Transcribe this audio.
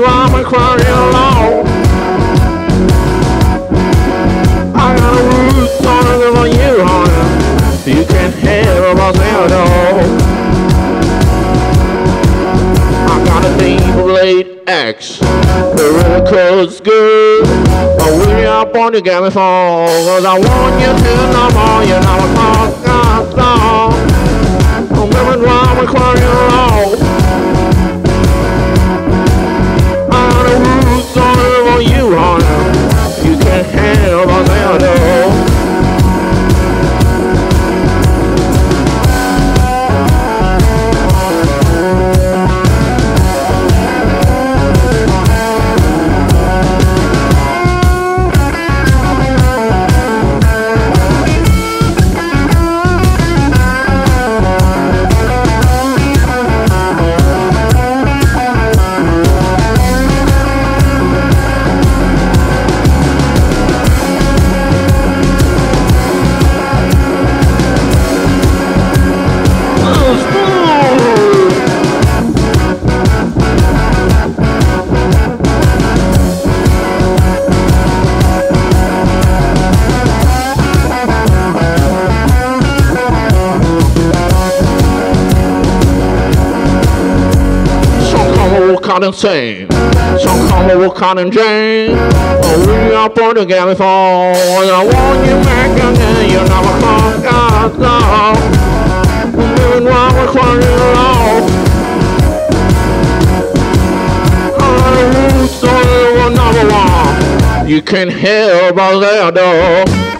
crying alone. I got a roots on it on you, honey. You can't help myself, though. I got a deep late X. The really close good. But we up on the game phone. Cause I want you to know more. Walk out and sing. Some come and walk out and jam. Oh, we are born together for I want you back again. You never come out now. Living while we're crying alone. I roots on number one. You can't help but let though.